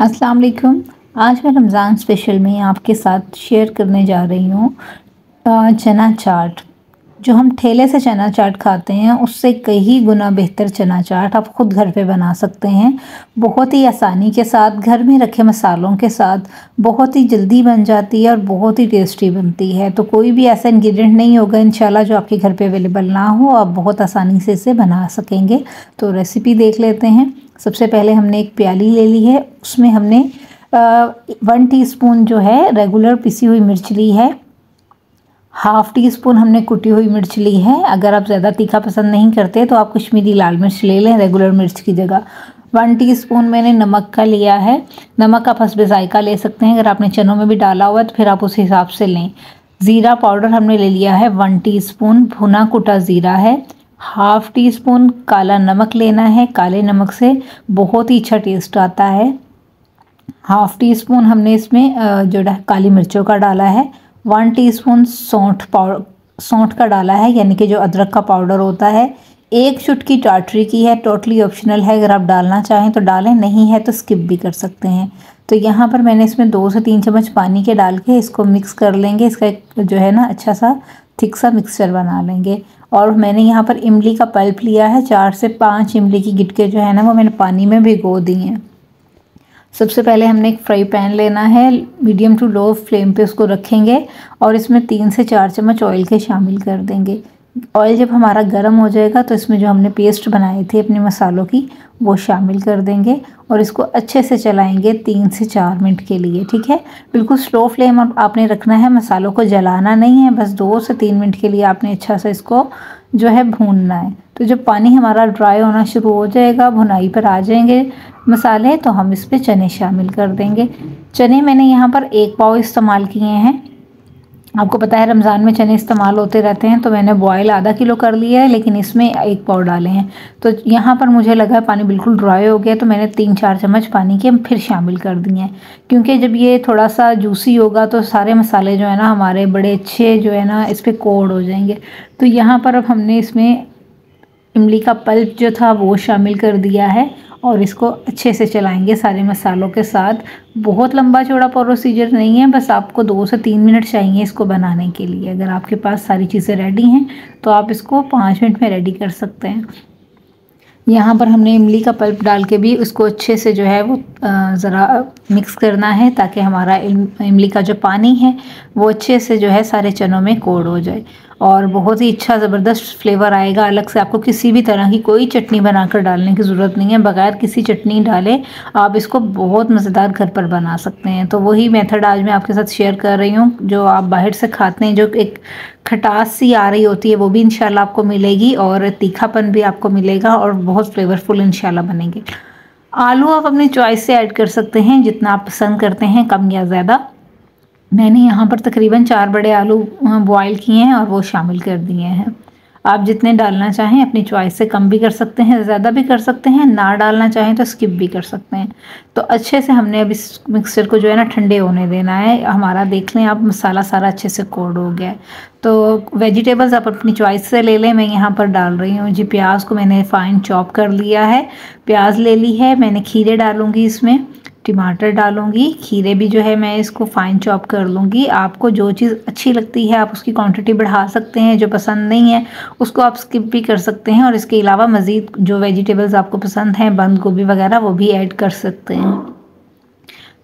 अस्सलाम वालेकुम आज मैं रमज़ान स्पेशल में आपके साथ शेयर करने जा रही हूँ चना चाट। जो हम ठेले से चना चाट खाते हैं, उससे कई गुना बेहतर चना चाट आप ख़ुद घर पे बना सकते हैं। बहुत ही आसानी के साथ, घर में रखे मसालों के साथ बहुत ही जल्दी बन जाती है और बहुत ही टेस्टी बनती है। तो कोई भी ऐसा इंग्रेडिएंट नहीं होगा, इंशाल्लाह, जो आपके घर पे अवेलेबल ना हो। आप बहुत आसानी से इसे बना सकेंगे। तो रेसिपी देख लेते हैं। सबसे पहले हमने एक प्याली ले ली है। उसमें हमने वन टीस्पून जो है रेगुलर पिसी हुई मिर्च ली है। हाफ़ टी स्पून हमने कुटी हुई मिर्च ली है। अगर आप ज़्यादा तीखा पसंद नहीं करते तो आप कश्मीरी लाल मिर्च ले लें, रेगुलर मिर्च की जगह। वन टीस्पून मैंने नमक का लिया है। नमक आप हसब जायका ले सकते हैं। अगर आपने चनों में भी डाला हुआ है तो फिर आप उस हिसाब से लें। ज़ीरा पाउडर हमने ले लिया है, वन टीस्पून। भुना कुटा ज़ीरा है। हाफ़ टी स्पून काला नमक लेना है। काले नमक से बहुत ही अच्छा टेस्ट आता है। हाफ़ टी स्पून हमने इसमें जो काली मिर्चों का डाला है। वन टीस्पून सौंठ पाउडर सौंठ का डाला है, यानी कि जो अदरक का पाउडर होता है। एक चुटकी टाटरी की है, टोटली ऑप्शनल है। अगर आप डालना चाहें तो डालें, नहीं है तो स्किप भी कर सकते हैं। तो यहाँ पर मैंने इसमें दो से तीन चम्मच पानी के डाल के इसको मिक्स कर लेंगे। इसका एक जो है ना अच्छा सा, थिक सा मिक्सचर बना लेंगे। और मैंने यहाँ पर इमली का पल्प लिया है। चार से पाँच इमली की गिटके जो है ना, वो मैंने पानी में भिगो दी हैं। सबसे पहले हमने एक फ्राई पैन लेना है, मीडियम टू लो फ्लेम पे उसको रखेंगे और इसमें तीन से चार चम्मच ऑयल के शामिल कर देंगे। ऑयल जब हमारा गर्म हो जाएगा तो इसमें जो हमने पेस्ट बनाई थी अपने मसालों की, वो शामिल कर देंगे और इसको अच्छे से चलाएँगे तीन से चार मिनट के लिए, ठीक है? बिल्कुल स्लो फ्लेम आपने रखना है, मसालों को जलाना नहीं है, बस दो से तीन मिनट के लिए आपने अच्छा सा इसको जो है भूनना है। तो जब पानी हमारा ड्राई होना शुरू हो जाएगा, भुनाई पर आ जाएँगे मसाले तो हम इस पर चने शामिल कर देंगे। चने मैंने यहाँ पर एक पाव इस्तेमाल किए हैं। आपको पता है रमज़ान में चने इस्तेमाल होते रहते हैं तो मैंने बॉयल आधा किलो कर लिया है, लेकिन इसमें एक पाव डाले हैं। तो यहाँ पर मुझे लगा है पानी बिल्कुल ड्राई हो गया तो मैंने तीन चार चम्मच पानी के फिर शामिल कर दिए हैं। क्योंकि जब ये थोड़ा सा जूसी होगा तो सारे मसाले जो है ना, हमारे बड़े अच्छे जो है ना, इस पर कोड हो जाएँगे। तो यहाँ पर अब हमने इसमें इमली का पल्प जो था, वो शामिल कर दिया है और इसको अच्छे से चलाएँगे सारे मसालों के साथ। बहुत लंबा चौड़ा प्रोसीजर नहीं है, बस आपको दो से तीन मिनट चाहिए इसको बनाने के लिए। अगर आपके पास सारी चीज़ें रेडी हैं तो आप इसको पाँच मिनट में रेडी कर सकते हैं। यहाँ पर हमने इमली का पल्प डाल के भी उसको अच्छे से जो है वो ज़रा मिक्स करना है ताकि हमारा इमली का जो पानी है, वो अच्छे से जो है सारे चनों में कोड हो जाए। और बहुत ही अच्छा ज़बरदस्त फ्लेवर आएगा। अलग से आपको किसी भी तरह की कोई चटनी बनाकर डालने की ज़रूरत नहीं है। बगैर किसी चटनी डाले आप इसको बहुत मज़ेदार घर पर बना सकते हैं। तो वही मेथड आज मैं आपके साथ शेयर कर रही हूँ, जो आप बाहर से खाते हैं, जो एक खटास सी आ रही होती है, वो भी इंशाल्लाह आपको मिलेगी और तीखापन भी आपको मिलेगा और बहुत फ्लेवरफुल इंशाल्लाह बनेंगे। आलू आप अपनी चॉइस से ऐड कर सकते हैं, जितना आप पसंद करते हैं, कम या ज़्यादा। मैंने यहाँ पर तकरीबन चार बड़े आलू बॉयल किए हैं और वो शामिल कर दिए हैं। आप जितने डालना चाहें अपनी चॉइस से कम भी कर सकते हैं, ज़्यादा भी कर सकते हैं, ना डालना चाहें तो स्किप भी कर सकते हैं। तो अच्छे से हमने अब इस मिक्सचर को जो है ना ठंडे होने देना है। हमारा देख लें आप, मसाला सारा अच्छे से कोड हो गया है। तो वेजिटेबल्स आप अपनी चॉइस से ले लें, मैं यहाँ पर डाल रही हूँ जी। प्याज को मैंने फ़ाइन चॉप कर लिया है। प्याज ले ली है, मैंने खीरे डालूँगी इसमें। टमाटर डालूँगी, खीरे भी जो है मैं इसको फ़ाइन चॉप कर लूँगी। आपको जो चीज़ अच्छी लगती है, आप उसकी क्वांटिटी बढ़ा सकते हैं, जो पसंद नहीं है, उसको आप स्किप भी कर सकते हैं और इसके अलावा मज़ीद जो वेजिटेबल्स आपको पसंद हैं, बंद गोभी वगैरह, वो भी ऐड कर सकते हैं।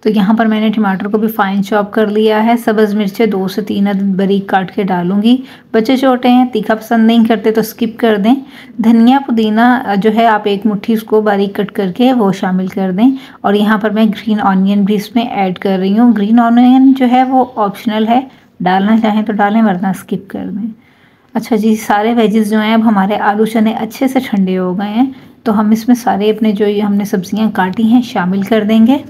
तो यहाँ पर मैंने टमाटर को भी फाइन चॉप कर लिया है। सब्ज़ मिर्चें दो से तीन अद बारीक काट के डालूँगी। बच्चे छोटे हैं, तीखा पसंद नहीं करते तो स्किप कर दें। धनिया पुदीना जो है आप एक मुट्ठी उसको बारीक कट करके वो शामिल कर दें। और यहाँ पर मैं ग्रीन ऑनियन भी इसमें ऐड कर रही हूँ। ग्रीन ऑनियन जो है वो ऑप्शनल है। डालना चाहें तो डालें, वरना स्किप कर दें। अच्छा जी, सारे वेजेस जो हैं अब हमारे आलू चने अच्छे से ठंडे हो गए हैं। तो हम इसमें सारे अपने जो हमने सब्ज़ियाँ काटी हैं, शामिल कर देंगे।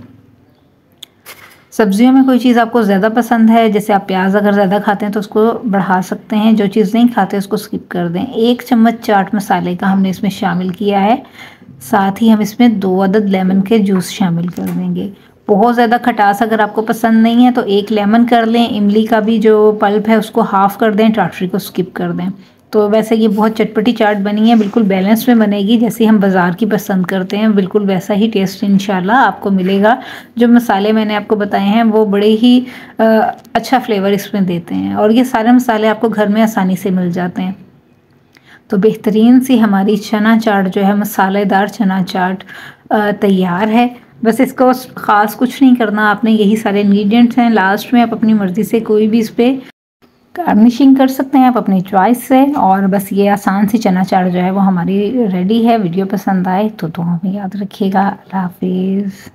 सब्जियों में कोई चीज़ आपको ज़्यादा पसंद है, जैसे आप प्याज अगर ज़्यादा खाते हैं तो उसको बढ़ा सकते हैं, जो चीज़ नहीं खाते उसको स्किप कर दें। एक चम्मच चाट मसाले का हमने इसमें शामिल किया है। साथ ही हम इसमें दो अदद लेमन के जूस शामिल कर देंगे। बहुत ज़्यादा खटास अगर आपको पसंद नहीं है तो एक लेमन कर लें, इमली का भी जो पल्प है उसको हाफ़ कर दें, टाटरी को स्किप कर दें। तो वैसे ये बहुत चटपटी चाट बनी है बिल्कुल बैलेंस में बनेगी जैसे हम बाज़ार की पसंद करते हैं बिल्कुल वैसा ही टेस्ट इंशाल्लाह आपको मिलेगा। जो मसाले मैंने आपको बताए हैं वो बड़े ही आ, अच्छा फ्लेवर इसमें देते हैं और ये सारे मसाले आपको घर में आसानी से मिल जाते हैं। तो बेहतरीन सी हमारी चना चाट जो है मसालेदार चना चाट तैयार है। बस इसको ख़ास कुछ नहीं करना आपने यही सारे इन्ग्रीडियंट्स हैं लास्ट में आप अपनी मर्ज़ी से कोई भी इस पर गार्निशिंग कर सकते हैं आप अपनी चॉइस से, और बस ये आसान सी चना चाट जो है वो हमारी रेडी है। वीडियो पसंद आए तो तो हमें याद रखिएगा। अल्लाह हाफिज़।